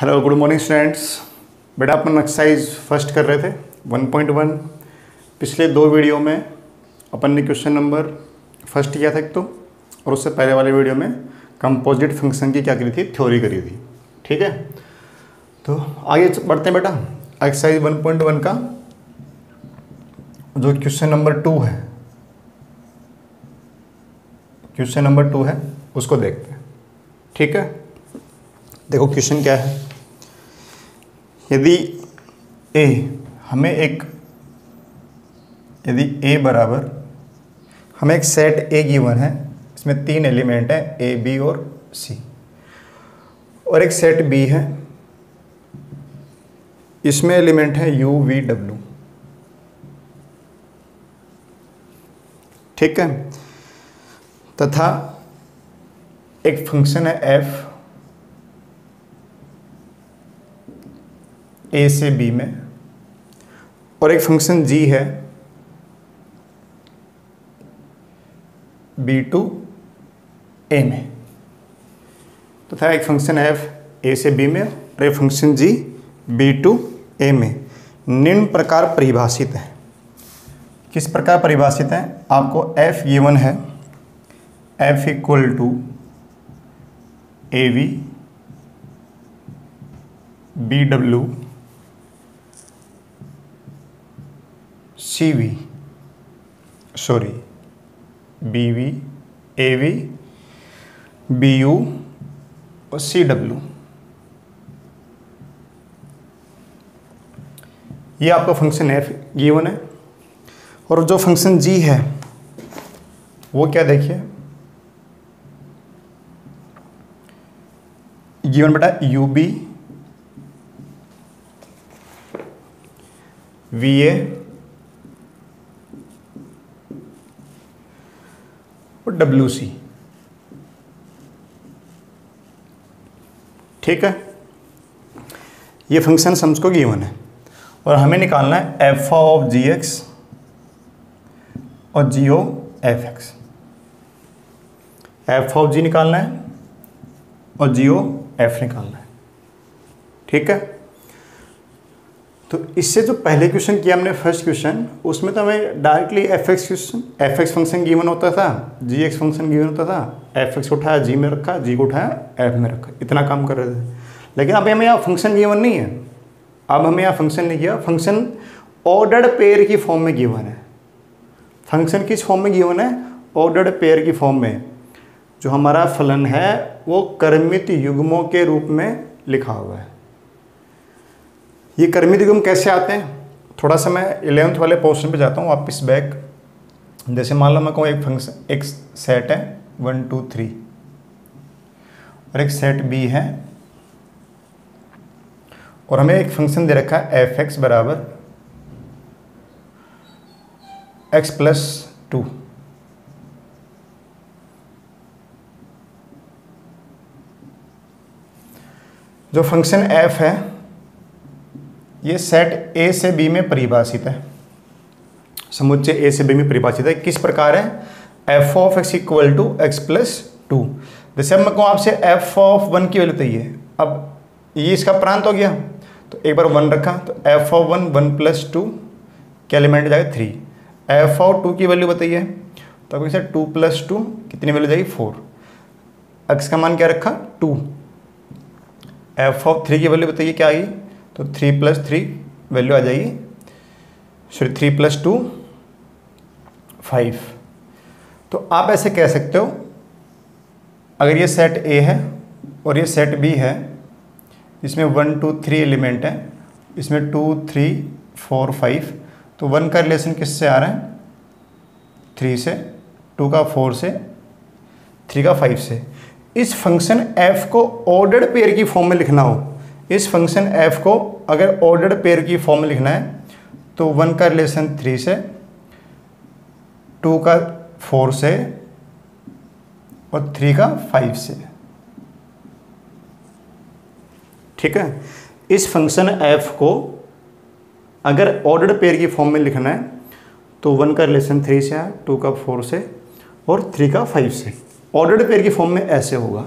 Hello good morning students बेटा, अपन exercise first कर रहे थे 1.1 पिछले दो वीडियो में अपन ने क्वेश्चन नंबर फ़र्स्ट किया था एक तो और उससे पहले वाले वीडियो में कंपोजिट फ़ंक्शन की क्या करी थी? थ्योरी करी थी। ठीक है? तो आगे बढ़ते हैं बेटा। एक्सरसाइज 1.1 का जो क्वेश्चन नंबर टू है क्वेश्चन नंबर टू है, उसको देखते हैं। ठीक है? देखो क्वेश्चन क्या है? यदि ए हमें एक, यदि ए बराबर, हमें एक सेट ए गिवन है, इसमें तीन एलिमेंट हैं ए बी और सी और एक सेट बी है, इसमें एलिमेंट है यू वी डब्ल्यू ठीक है? तथा एक फ़ंक्शन है एफ़ ए से बी में। और एक फ़ंक्शन जी है। बी टू ए में। तो था एक फ़ंक्शन एफ़ ए से बी में और एक function G B to A में। निम्न प्रकार परिभाषित है। किस प्रकार परिभाषित है? आपको एफ़ ये वन है। F equal to A V B W C V sorry B V A V B U और सी डब्ल्यू ये आपका फ़ंक्शन एफ़ गिवन है। और जो फ़ंक्शन जी है, वो क्या देखिए? गिवन बेटा यू बी वी ए और डब्ल्यू सी ठीक है? ये फ़ंक्शन सम्स को गिवन है। और हमें निकालना है एफ़ ऑफ़ जी एक्स और G O F X F of G निकालना है और जी ओ एफ़ निकालना है। ठीक है? तो इससे जो पहले क्वेश्चन किया हमने फ़र्स्ट क्वेश्चन उसमें तो हमें directly F X question F X function given होता था जी एक्स फ़ंक्शन गिवन होता था एफ़ एक्स उठाया जी में रखा जी को उठाया एफ़ में रखा। इतना काम कर रहे थे। लेकिन अब हमें यहाँ फ़ंक्शन गिवन नहीं है। अब हमें यहाँ फ़ंक्शन नहीं किया। फ़ंक्शन ऑर्डर्ड पेयर की फॉर्म में गिवन है। फ़ंक्शन किस फॉर्म में गिवन है? ऑर्डर्ड पेयर की फॉर्म में। जो हमारा फलन है, वो कर्मित युग्मों के रूप में लिखा हुआ है। ये कर्मित युग्म कैसे आते हैं? थोड़ा सा मैं इलेवंथ वाले पोर्शन पे जाता हूँ, वापस बैक जैसे मान लो मैं कहूँ एक फ़ंक्शन एक सेट है वन टू थ्री और एक सेट बी है. और हमें एक फ़ंक्शन दे रखा है एफ़ एक्स बराबर एक्स प्लस टू जो फ़ंक्शन एफ़ है ये सेट ए से बी में परिभाषित है। समुच्चय ए से बी में परिभाषित है। किस प्रकार है? F of X equal to X plus two जैसे अब मैं कहूँ, आपसे एफ़ ऑफ़ वन की वैल्यू चाहिए। अब ये इसका प्रांत हो गया। तो एक बार वन रखा तो F of one one plus two क्या एलिमेंट जाएगा? थ्री एफ़ ऑफ़ टू की वैल्यू बताइए। तो इसे टू प्लस टू कितनी वैल्यू जाएगी? फोर एक्स का मान क्या रखा? टू एफ़ ऑफ़ थ्री की वैल्यू बताइए, क्या आएगी तो थ्री प्लस थ्री वैल्यू आ जाएगी। Sorry three plus two five तो आप ऐसे कह सकते हो, अगर ये सेट ए है और ये सेट बी है, इसमें वन टू थ्री एलिमेंट है, इसमें टू थ्री फोर फाइव तो वन का रिलेशन किससे आ रहा है? थ्री से टू का फोर से थ्री का फाइव से। इस फ़ंक्शन एफ़ को ऑर्डर्ड पेयर की फॉर्म में लिखना हो। इस फ़ंक्शन एफ़ को अगर ऑर्डर्ड पेयर की फॉर्म में लिखना है तो वन का रिलेशन थ्री से, टू का फोर से, और थ्री का फाइव से। ठीक है? इस फ़ंक्शन एफ़ को अगर ऑर्डर्ड पेयर की फॉर्म में लिखना है तो वन का रिलेशन थ्री से है टू का फोर से, और थ्री का फाइव से। ऑर्डर्ड पेयर की फॉर्म में ऐसे होगा।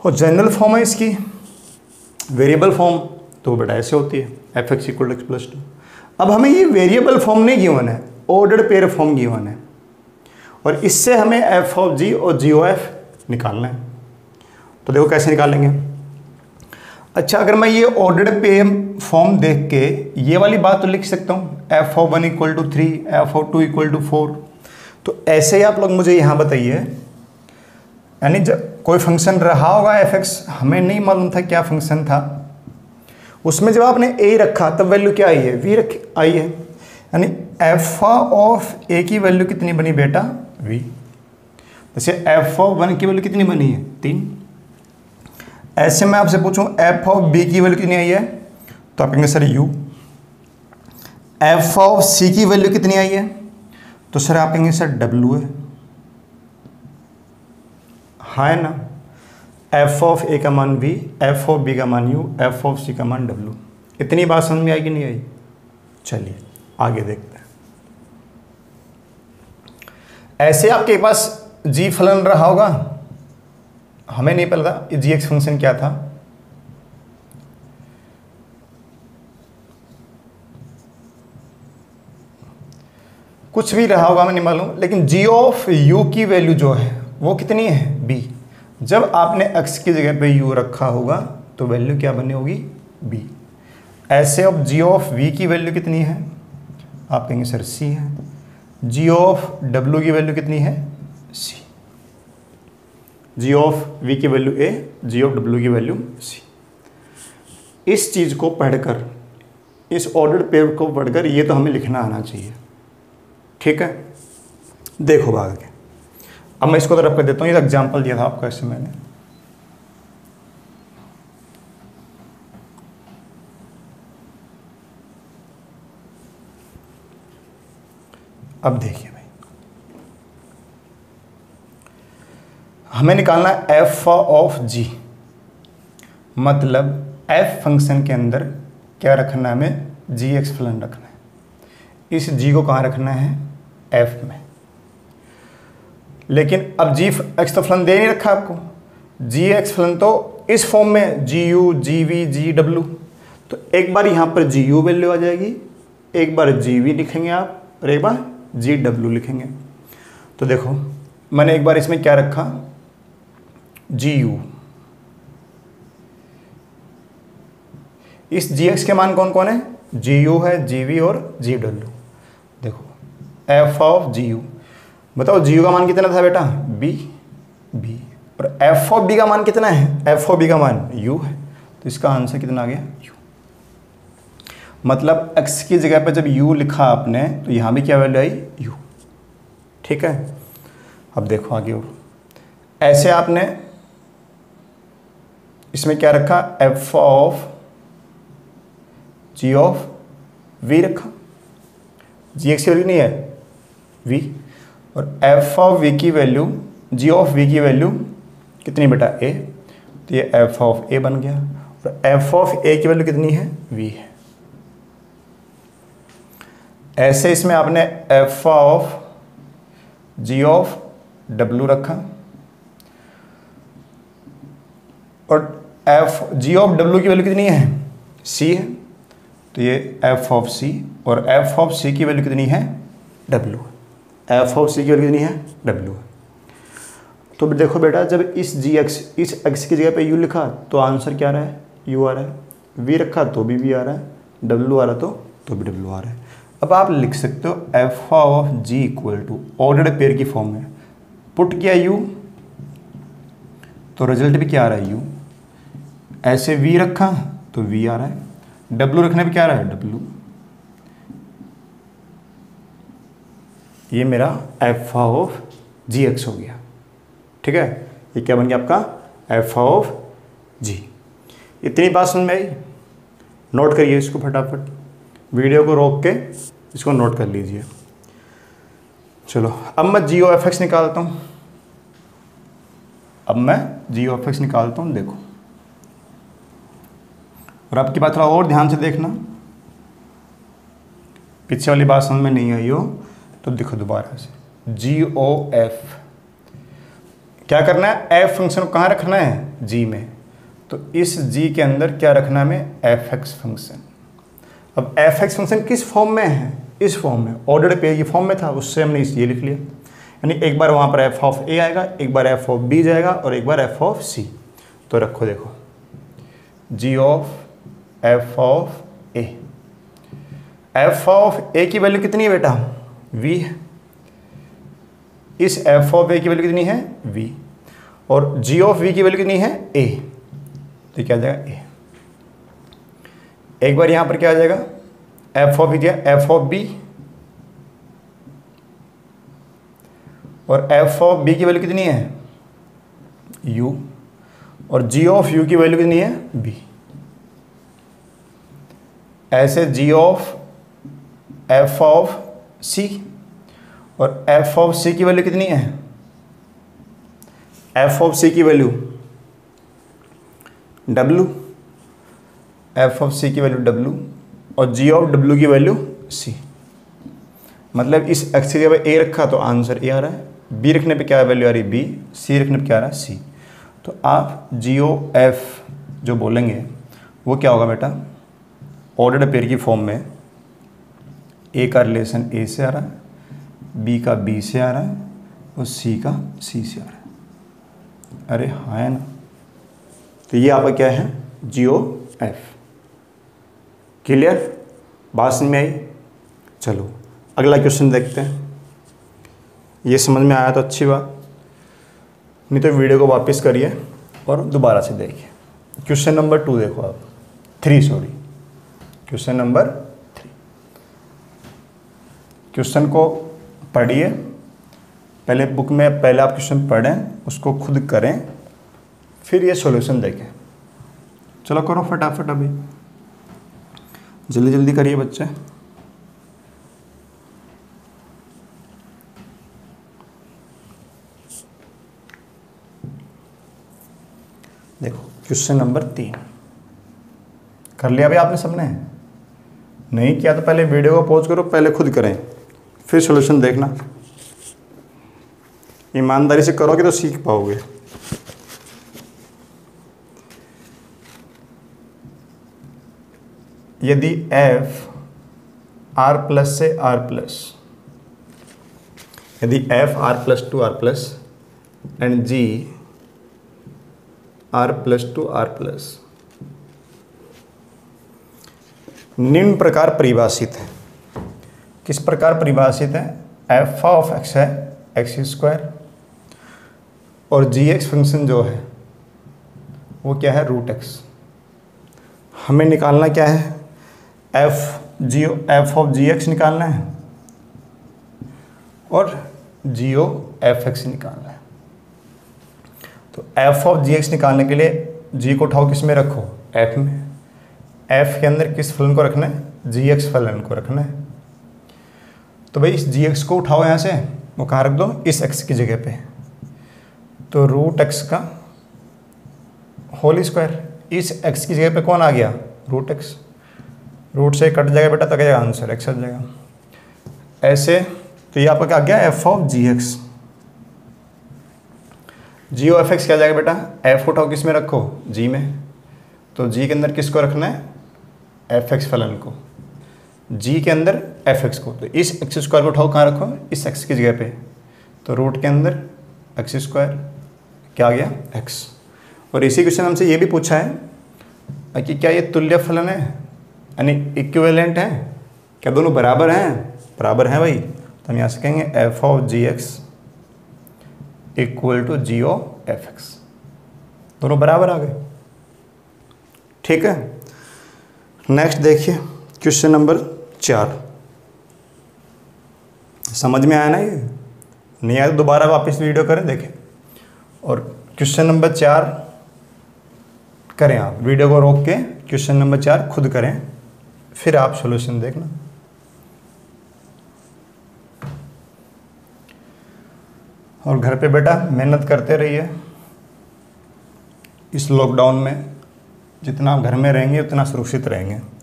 और जनरल फॉर्म है इसकी। वेरिएबल फॉर्म तो बेटा ऐसे होती है F X equal X plus two अब हमें ये वेरिएबल फॉर्म नहीं गिवन है ऑर्डर पेयर फॉर्म गिवन है. और इससे हमें एफ़ ऑफ़ जी और जी ओ एफ़ निकालना है। तो देखो कैसे निकालेंगे। अच्छा अगर मैं ये ऑर्डर पे फॉर्म देख के ये वाली बात तो लिख सकता हूँ F of one equal to three F of two equal to four तो ऐसे ही आप लोग मुझे यहाँ बताइए, यानी जब कोई फ़ंक्शन रहा होगा एफ़ एक्स हमें नहीं मालूम था क्या फ़ंक्शन था। उसमें जब आपने ए रखा, तब वैल्यू क्या आई है? वी रख, आई है। यानी एफ़ ऑफ़ ए की वैल्यू कितनी बनी बेटा? वी जैसे एफ़ ऑफ़ वन की वैल्यू कितनी बनी है? तीन। ऐसे मैं आपसे पूछूँ एफ़ ऑफ़ बी की वैल्यू कितनी आई है? तो आप कहेंगे, sir U F of C की वैल्यू कितनी आई है? तो सर, आप कहेंगे, सर डब्ल्यू है। हाँ ना? एफ़ ऑफ़ ए का मान बी एफ़ ऑफ़ बी का मान यू एफ़ ऑफ़ सी का मान डब्ल्यू इतनी बात समझ में आई कि नहीं आई? चलिए, आगे देखते हैं। ऐसे आपके पास जी फलन रहा होगा? हमें नहीं पता जी एक्स फ़ंक्शन क्या था। कुछ भी रहा होगा मैं नहीं मालूम, लेकिन जी ऑफ़ यू की वैल्यू जो है वो कितनी है? बी जब आपने एक्स की जगह पे यू रखा होगा तो वैल्यू क्या बनी होगी? बी ऐसे ऑफ़ जी ऑफ़ वी की वैल्यू कितनी है? आप कहेंगे, सर सी है। जी ऑफ़ डब्ल्यू की वैल्यू कितनी है? सी जी ऑफ़ वी की value A G of W की वैल्यू सी इस चीज़ को पढ़कर, इस ऑर्डर पेयर को पढ़कर, ये तो हमें लिखना आना चाहिए। ठीक है? देखो के अब मैं इसको तरफ़ कर देता हूँ, ये एग्ज़ाम्पल दिया था आपको ऐसे मैंने। अब देखिए भाई। हमें निकालना है एफ़ ऑफ़ जी मतलब एफ़ फ़ंक्शन के अंदर क्या रखना है हमें? जी एक्स फलन रखना है। इस जी को कहाँ रखना है? एफ़ में। लेकिन अब जी एक्स तो फलन दे नहीं रखा आपको। जी एक्स फलन तो इस फॉर्म में G U G V G W तो एक बार यहाँ पर जी यू वैल्यू आ जाएगी। एक बार जी वी लिखेंगे आप, और एक बार जी डब्ल्यू लिखेंगे। तो देखो, मैंने एक बार इसमें क्या रखा? जी यू इस जी एक्स के मान कौन कौन है? जी यू है जी वी और जी डब्ल्यू देखो एफ़ ऑफ़ जी यू बताओ जी यू का मान कितना था बेटा? बी बी और एफ़ ओ बी का मान कितना है? एफ़ ओ बी का मान यू है। तो इसका आंसर कितना आ गया? यू मतलब एक्स की जगह पर जब यू लिखा आपने तो यहाँ भी क्या वैल्यू आई? यू ठीक है? अब देखो आगे और ऐसे आपने इसमें क्या रखा? F of G of V रखा। जी एक्स की वैल्यू नहीं है? वी और एफ़ ऑफ़ वी की वैल्यू जी ऑफ़ वी की वैल्यू कितनी बेटा ए तो ये एफ़ ऑफ़ ए बन गया। और एफ़ ऑफ़ ए की वैल्यू कितनी है? वी है। ऐसे इसमें आपने F of G of W रखा। और एफ़ जी ऑफ़ डब्ल्यू की वैल्यू कितनी है? सी है। तो ये एफ़ ऑफ़ सी और एफ़ ऑफ़ सी की वैल्यू कितनी है? डब्ल्यू एफ़ ऑफ़ सी की वैल्यू कितनी है? डब्ल्यू है। तो देखो बेटा, जब इस जी एक्स इस एक्स की जगह पे यू लिखा तो आंसर क्या आ रहा है? यू आ रहा है। वी रखा तो भी वी आ रहा है। डब्ल्यू आ रहा तो तो भी डब्ल्यू आ रहा है। अब आप लिख सकते हो F of G equal to order pair की फॉर्म में। पुट किया यू तो रिज़ल्ट भी क्या आ रहा है? यू ऐसे वी रखा तो वी आ रहा है। डब्ल्यू रखने पे क्या आ रहा है? डब्ल्यू ये मेरा एफ़ ऑफ़ जी एक्स हो गया। ठीक है? ये क्या बन गया आपका? एफ़ ऑफ़ जी इतनी बात समझ में आई नोट करिए इसको फटाफट। वीडियो को रोक के इसको नोट कर लीजिए। चलो, अब मैं जी ओ एफ़ एक्स निकालता हूँ। अब मैं जी ओ एफ़ एक्स निकालता हूँ, देखो। और आपकी बात थोड़ा और ध्यान से देखना। पीछे वाली बात समझ में नहीं आई हो। तो देखो दोबारा से। जी ओ एफ़ क्या करना है? एफ़ फ़ंक्शन को कहाँ रखना है? जी में। तो इस जी के अंदर क्या रखना है एफ़ एक्स फ़ंक्शन अब एफ़ एक्स फ़ंक्शन किस फॉर्म में है? इस फॉर्म में। ऑर्डर पे ये फॉर्म में था, उससे हमने इस ये लिख लिया। यानी एक बार वहाँ पर एफ़ ऑफ़ ए आएगा, एक बार एफ़ ऑफ़ बी जाएगा और एक बार एफ़ ऑफ़ सी तो रखो, देखो। G of F of A F of A की वैल्यू कितनी है बेटा? वी इस एफ़ ऑफ़ ए की वैल्यू कितनी है? वी और जी ऑफ़ वी की वैल्यू कितनी है? ए तो क्या आ जाएगा? ए एक बार यहाँ पर क्या आ जाएगा? एफ़ ऑफ़ क्या? एफ़ ऑफ़ बी और एफ़ ऑफ़ बी की वैल्यू कितनी है? यू और जी ऑफ़ यू की वैल्यू कितनी है? बी ऐसे G of F of C और एफ़ ऑफ़ सी की वैल्यू कितनी है? एफ़ ऑफ़ सी की value W F of C की वैल्यू डब्लू और जी ऑफ़ डब्लू की वैल्यू सी मतलब इस एक्स की जगह ए रखा तो आंसर ए आ रहा है। बी रखने पे क्या वैल्यू आ रही बी सी रखने पे क्या आ रहा है? सी तो आप जी ओ एफ़ जो बोलेंगे, वो क्या होगा बेटा? ऑर्डर पेयर की फॉर्म में ए का रिलेशन ए से आ रहा है बी का बी से आ रहा है और सी का सी से आ रहा है। अरे हाँ है ना? तो ये आपका क्या है? जियो एफ़ क्लियर बात समझ में आई? चलो, अगला क्वेश्चन देखते हैं। ये समझ में आया तो अच्छी बात। नहीं तो वीडियो को वापस करिए और दोबारा से देखिए। क्वेश्चन नंबर टू देखो आप। Three sorry question number question को पढ़िए। पहले बुक में पहले आप क्वेश्चन पढ़ें, उसको खुद करें, फिर ये सॉल्यूशन देखें। चलो करो फटाफट अभी। जल्दी जल्दी करिए बच्चे। देखो, क्वेश्चन नंबर तीन। कर लिया भाई आपने सबने? नहीं किया तो पहले वीडियो को पॉज करो, पहले खुद करें। फिर सोल्यूशन देखना। ईमानदारी से करोगे तो सीख पाओगे। यदि f r प्लस से r प्लस यदि f r plus two R plus and g r plus two R plus निम्न प्रकार परिभाषित है। किस प्रकार परिभाषित है? एफ़ ऑफ़ एक्स है एक्स स्क्वायर और जी एक्स फ़ंक्शन जो है, वो क्या है? रूट एक्स हमें निकालना क्या है? F G F of G X निकालना है, और जी ओ एफ़ एक्स निकालना है। तो एफ़ ऑफ़ जी एक्स निकालने के लिए जी को उठाओ किसमें रखो? एफ़ में। एफ़ के अंदर किस फलन को रखना है? जी एक्स फलन को रखना है। तो भाई इस जी एक्स को उठाओ यहाँ से, वो कहाँ रख दो? इस एक्स की जगह पे। तो रूट एक्स का होल स्क्वायर इस एक्स की जगह पे कौन आ गया? रूट एक्स रूट से कट जाएगा बेटा तक जाएगा आंसर एक्स आ जाएगा। ऐसे तो ये आपका क्या आ गया? F of G X G O F X क्या जाएगा बेटा? एफ़ उठाओ, किसमें रखो? जी में। तो जी के अंदर किसको रखना है? एफ़ एक्स फलन को। जी के अंदर एफ़ एक्स को। तो इस एक्स स्क्वायर को उठाओ, कहाँ रखो? इस एक्स की जगह पे। तो रूट के अंदर एक्स स्क्वायर क्या आ गया? एक्स और इसी क्वेश्चन हमसे ये भी पूछा है कि क्या ये तुल्य फलन है? यानी इक्विवेलेंट है? क्या दोनों बराबर हैं? बराबर हैं भाई। तो हम यहाँ से कहेंगे f of g x equal to g o f x दोनों बराबर आ गए। ठीक है? नेक्स्ट देखिए क्वेश्चन नंबर चार। समझ में आया ना ये? नहीं आया तो दोबारा वापस वीडियो करें, देखें। और क्वेश्चन नंबर चार करें आप। वीडियो को रोक के क्वेश्चन नंबर चार खुद करें। फिर आप सॉल्यूशन देखना। और घर पे बेटा, मेहनत करते रहिए। इस लॉकडाउन में जितना आप घर में रहेंगे, उतना सुरक्षित रहेंगे।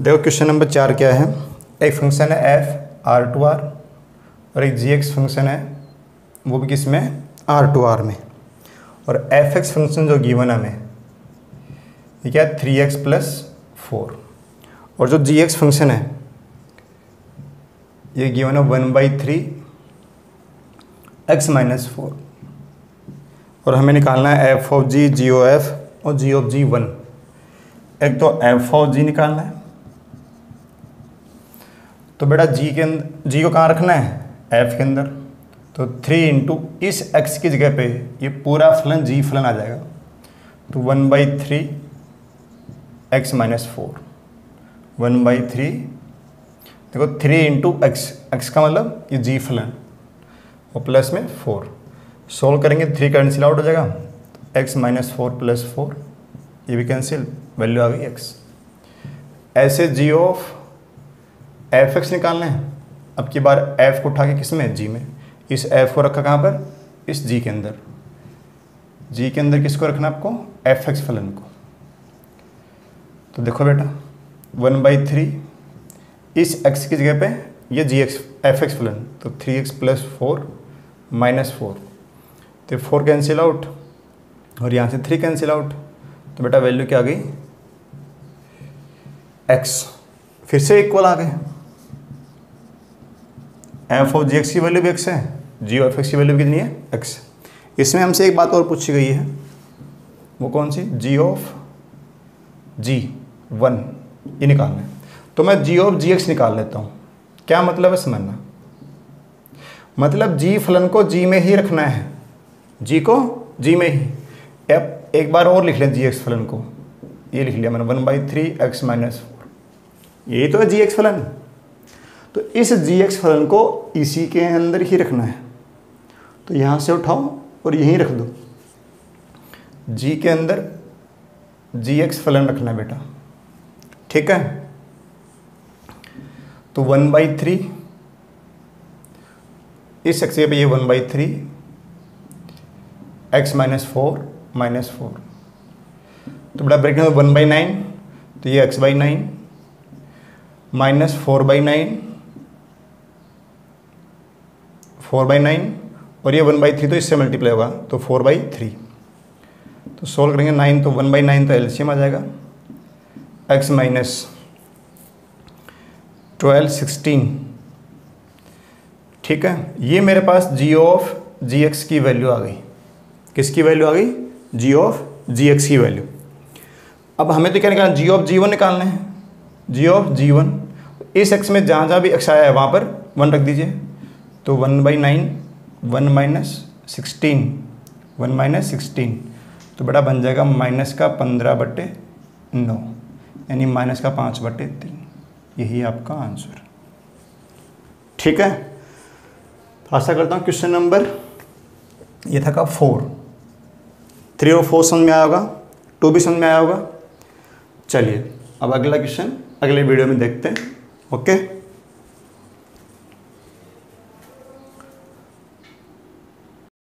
देखो क्वेश्चन नंबर चार क्या है? एक फ़ंक्शन है एफ़ आर टू आर और एक जी एक्स फ़ंक्शन है, वो भी किसमें? आर टू आर में। और एफ़ एक्स फ़ंक्शन जो गिवन हमें, ये क्या है? थ्री एक्स प्लस फोर और जो जी एक्स फ़ंक्शन है, ये गिवन है one by three x minus four और हमें निकालना है f of g g o f और जी ऑफ़ जी वन एक तो एफ़ ऑफ़ जी निकालना है तो बेटा जी के अंदर जी को कहाँ रखना है? एफ़ के अंदर। तो थ्री इंटू इस एक्स की जगह पे ये पूरा फलन जी फलन आ जाएगा। तो one by three x minus four one by three देखो थ्री इंटू एक्स एक्स का मतलब ये जी फलन। और प्लस में फोर सोल्व करेंगे थ्री कैंसिल आउट हो जाएगा। X minus four plus four ये भी कैंसिल वैल्यू आ गई एक्स ऐसे जी ऑफ़ एफ़ एक्स निकालना है अब की बार एफ़ को उठा के किसमें? जी में। इस एफ़ को रखा कहाँ पर? इस जी के अंदर। जी के अंदर किसको रखना आपको? एफ़ एक्स फलन को। तो देखो बेटा, वन बाई थ्री, इस एक्स की जगह पे ये जी एक्स एफ़ एक्स फलन। तो three x plus four minus four तो फोर कैंसिल आउट और यहाँ से थ्री कैंसिल आउट तो बेटा वैल्यू क्या आ गई? एक्स फिर से इक्वल आ गए। एफ़ ऑफ़ जी एक्स की वैल्यू भी एक्स है। जी ऑफ़ एक्स की वैल्यू कितनी है? एक्स इसमें हमसे एक बात और पूछी गई है। वो कौन सी? G of g one. ये निकालना है। तो मैं जी ऑफ़ जी एक्स निकाल लेता हूँ। क्या मतलब है समझना? मतलब जी फलन को जी में ही रखना है। जी को जी में ही। एप एक बार और लिख लें जी एक्स फलन को। ये लिख लिया मैंने। One by three x minus four. यही तो है जी एक्स फलन। तो इस जी एक्स फलन को इसी के अंदर ही रखना है। तो यहाँ से उठाओ और यहीं रख दो। जी के अंदर जी एक्स फलन रखना है बेटा। ठीक है? तो वन बाई थ्री, इस एक्स पे ये one by three x minus four minus four. तो बड़ा ब्रेक वन बाई नाइन तो ये x by nine, minus four by nine four by nine और ये वन बाई थ्री तो इससे मल्टीप्लाई होगा तो फोर बाई थ्री। तो सोल्व करेंगे नाइन तो वन बाई नाइन तो एलसीएम आ जाएगा। एक्स माइनस ट्वेल्व सिक्सटीन ठीक है? ये मेरे पास जी ऑफ़ जी एक्स की वैल्यू आ गई। किसकी वैल्यू आ गई? जी ऑफ़ जी एक्स की वैल्यू अब हमें तो क्या निकालना जी ऑफ़ जी वन निकालना है। जी ऑफ़ जी वन इस एक्स में जहाँ जहाँ भी एक्स आया है, वहाँ पर वन रख दीजिए। तो one by nine, one minus sixteen, one minus sixteen तो बेटा बन जाएगा माइनस का पंद्रह बटे नौ, यानी माइनस का पाँच बटे तीन। यही आपका आंसर। ठीक है? तो आशा करता हूँ क्वेश्चन नंबर, ये था का फोर। थ्री और फोर समझ में आया होगा, टू भी समझ में आया होगा। चलिए, अब अगला क्वेश्चन अगले वीडियो में देखते हैं, ओके?